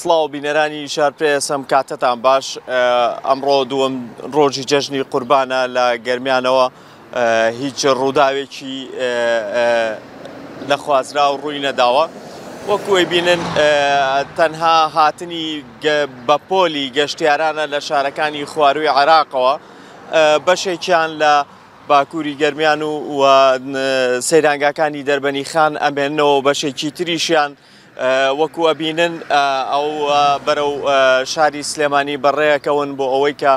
سڵاو بینەرانی ژار پرێس ئەم کاتەتان باش ئەمڕۆ دووەم ڕۆژی جەژنی قوربانە لە گەرمیانەوە هیچ ڕووداوێکی نەخوازرا و ڕووی نەداوە وەکوی بینن تەنها هاتنی بە پۆلی گەشتیارانە لە شارەکانی خواروی عراقەوە بەشێکیان لە باکووری گەرمیان و سەیرانگاکانی دەربەنی خان ئەمێنەوە بەشێکی تریشیان وەکو ئەبینن ئەو بەرەو شاری سلێمانی بەڕێەکەون بۆ ئەوەی کە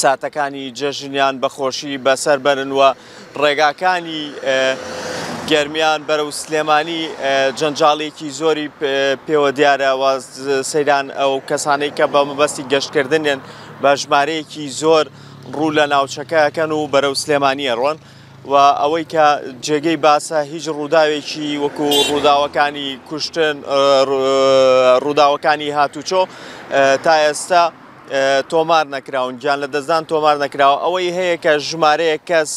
ساتەکانی جەژنیان بەخۆشی بەسەر بەرن و ڕێگاکانی گەرمیان بەرە و سلێمانی جەنجاڵێکی زۆری پێوە دیارەوە سەیران ئەو کەسانەی کە بە مەبەستی گەشتکردنێن بە ژمارەیەکی زۆر ڕوو لە ناوچەکەکەن و بەرەو سلێمانیە ڕۆن و ئەوەی کە جێگەی باسە هیچ ڕووداوێکی وەکو ڕووداوەکانی کوشتن ڕووداوەکانی هاتوچۆ تا ئێستا تۆمار نەکراون گیان لە دەستدان تۆمار نەکراوە ئەوەی هەیە کە ژمارەیە کەس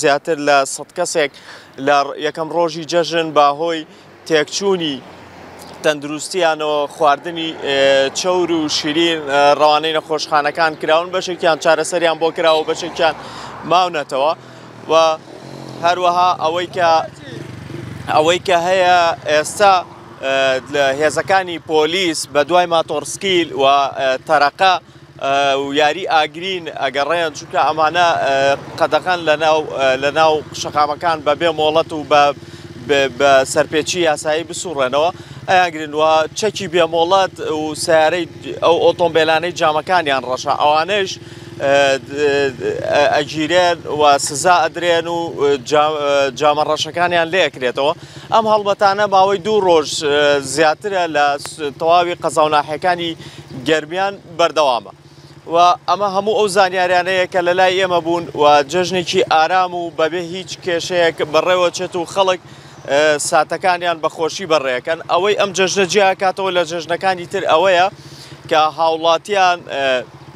زیاتر لە سەد کەسێک لە یەکەم ڕۆژی جەژن بە هۆی تێکچوونی تەندروستییانەوە خواردنی چەور و شیرین ڕەوانەی نەخۆشخانەکان کراون بەشێکیان چارەسەریان بۆ کراوە بەشێکیان ماونەتەوە و هەروەها ئەوەی کە ئەوەی کە هەیە ئێستا هێزەکانی پۆلیس بە دوای ماتۆڕسکیل و تەرەقە و یاری ئاگرین ئەگەڕێن چونکە ئەمانە قەدەغەن لەناو لەناو شەقامەکان بەبێ مۆڵەت و بە بە سەرپێچی یاسایی بسوڕێنەوە ئەیانگرن و چەکی بێمۆڵەت و سیارەی ئەو ئۆتۆمبیلانەی جامەکانیان ڕەشە ئەوانش ئەگیرێن و سزا ئەدرێن و جامە ڕەشەکانیان لێکرێتەوە ئەم هەڵبەتانە ماوەی دوو ڕۆژ زیاترە لە تەواوی قەزاوناحەکانی گەرمیان بەردەوامە و ئەمە هەموو ئەو زانیاریانەیە کە لە لای ئێمە بوون و جەژنێکی ئارام و بەبێ هیچ کێشەیەک بەڕێوە چێت و خەڵک ساتەکانیان بەخۆشی بەڕێەکەن ئەوەی ئەم جەژنە جیاکاتەوە لە جەژنەکانی تر ئەوەیە کە هاوڵاتیان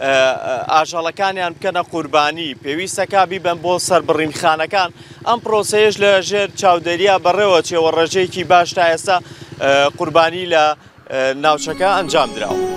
ئاژەڵەکانیان بکەنە قوربانی پێویستە کا بیبن بۆ سەربڕین خانەکان ئەم پرۆسەیەش لە ژێر چاودێریا بەڕێوە چێوە ڕێژەیەکی باش تا ئێستا قوربانی لە ناوچەکە ئەنجام دراوە.